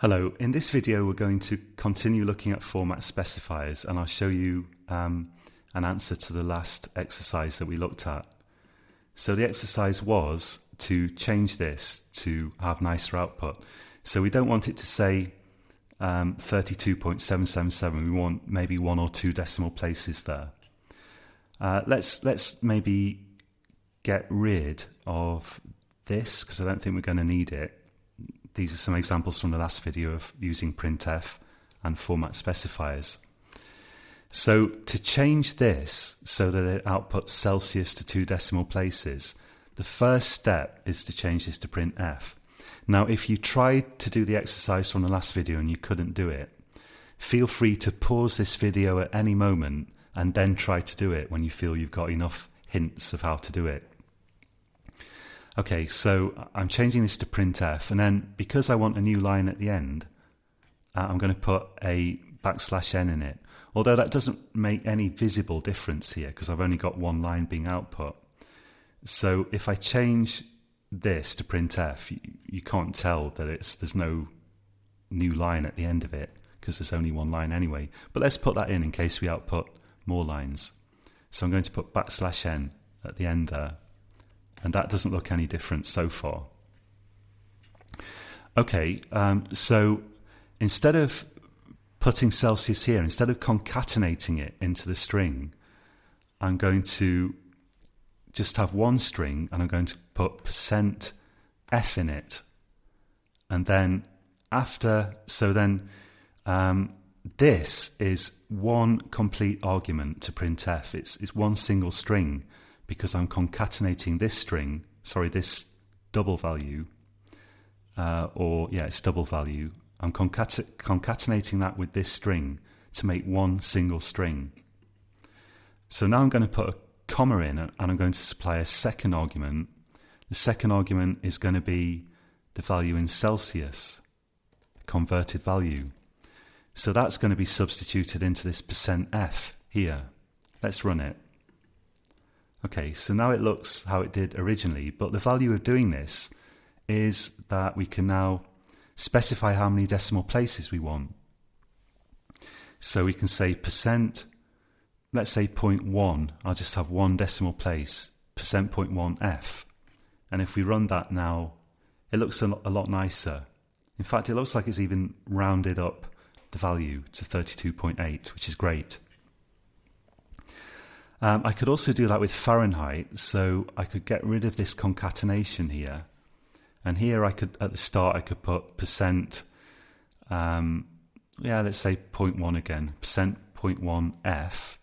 Hello, in this video we're going to continue looking at format specifiers and I'll show you um, an answer to the last exercise that we looked at. So the exercise was to change this to have nicer output. So we don't want it to say um, 32.777, we want maybe one or two decimal places there. Uh, let's, let's maybe get rid of this because I don't think we're going to need it these are some examples from the last video of using printf and format specifiers. So to change this so that it outputs Celsius to two decimal places, the first step is to change this to printf. Now, if you tried to do the exercise from the last video and you couldn't do it, feel free to pause this video at any moment and then try to do it when you feel you've got enough hints of how to do it. Okay, so I'm changing this to printf, and then because I want a new line at the end, uh, I'm going to put a backslash n in it. Although that doesn't make any visible difference here because I've only got one line being output. So if I change this to printf, you, you can't tell that it's there's no new line at the end of it because there's only one line anyway. But let's put that in in case we output more lines. So I'm going to put backslash n at the end there and that doesn't look any different so far. Okay, um, so instead of putting Celsius here, instead of concatenating it into the string, I'm going to just have one string and I'm going to put percent %f in it. And then after, so then um, this is one complete argument to printf. It's, it's one single string because I'm concatenating this string, sorry, this double value, uh, or yeah, it's double value. I'm concate concatenating that with this string to make one single string. So now I'm going to put a comma in and I'm going to supply a second argument. The second argument is going to be the value in Celsius, converted value. So that's going to be substituted into this percent %f here. Let's run it. Okay, so now it looks how it did originally, but the value of doing this is that we can now specify how many decimal places we want. So we can say percent, let's say 0.1, I'll just have one decimal place, percent 0.1 f. And if we run that now, it looks a lot, a lot nicer. In fact, it looks like it's even rounded up the value to 32.8, which is great. Um, I could also do that with Fahrenheit, so I could get rid of this concatenation here. And here I could, at the start, I could put percent, um, yeah, let's say 0.1 again, percent 0.1 F.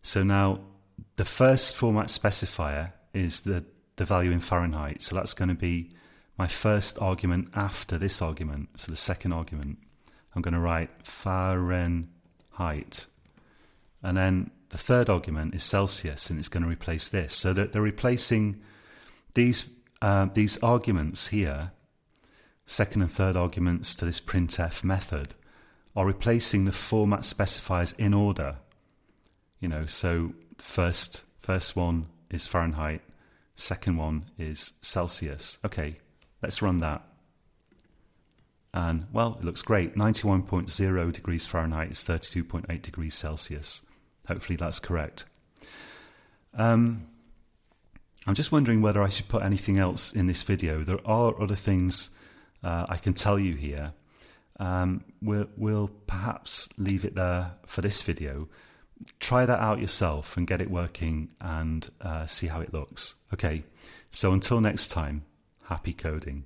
So now the first format specifier is the, the value in Fahrenheit. So that's going to be my first argument after this argument. So the second argument, I'm going to write Fahrenheit. And then the third argument is Celsius, and it's going to replace this. So that they're replacing these uh, these arguments here, second and third arguments to this printf method, are replacing the format specifiers in order. You know, so first first one is Fahrenheit, second one is Celsius. Okay, let's run that. And well, it looks great. 91.0 degrees Fahrenheit is 32.8 degrees Celsius. Hopefully that's correct. Um, I'm just wondering whether I should put anything else in this video. There are other things uh, I can tell you here. Um, we'll, we'll perhaps leave it there for this video. Try that out yourself and get it working and uh, see how it looks. Okay, so until next time, happy coding.